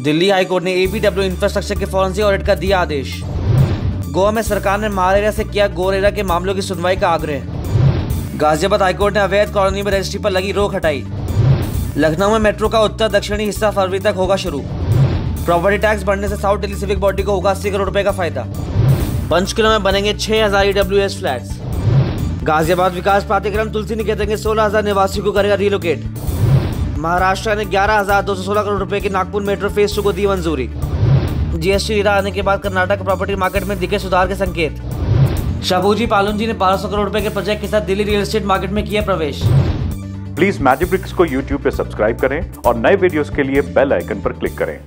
Delhi high court ने ABW infrastructure के forensic audit का दिया आदेश। गोवा में सरकार ने महारेरा से किया गोरेरा के मामलों की सुनवाई का आग्रह। गाजियाबाद हाईकोर्ट ने अवैध कॉलोनी में रजिस्ट्री पर लगी रोक हटाई। लखनऊ में मेट्रो का उत्तर दक्षिणी हिस्सा फरवरी तक होगा शुरू। प्रॉपर्टी टैक्स बढ़ने से साउथ दिल्ली सिविक बॉडी को होगा अस्सी करोड़ रुपए का फ़ायदा। पंचकुला में बनेंगे छह हज़ार ईडब्ल्यू एस फ्लैट्स गाजियाबाद विकास प्राधिकरण तुलसी निकेतन के सोलह हज़ार निवासियों को करेगा रिलोकेट महाराष्ट्र ने ग्यारह हज़ार दो सौ सोलह करोड़ रुपए की नागपुर मेट्रो फ़ेज़ टू को दी मंजूरी। जीएसटी रीरा आने के बाद कर्नाटक प्रॉपर्टी मार्केट में दिखे सुधार के संकेत। शबूजी पालुन जी ने 1200 करोड़ रुपए के प्रोजेक्ट के साथ दिल्ली रियल एस्टेट मार्केट में किया प्रवेश। प्लीज़ मैजिक ब्रिक्स को यूट्यूब पे सब्सक्राइब करें और नए वीडियो के लिए बेल आइकन पर क्लिक करें।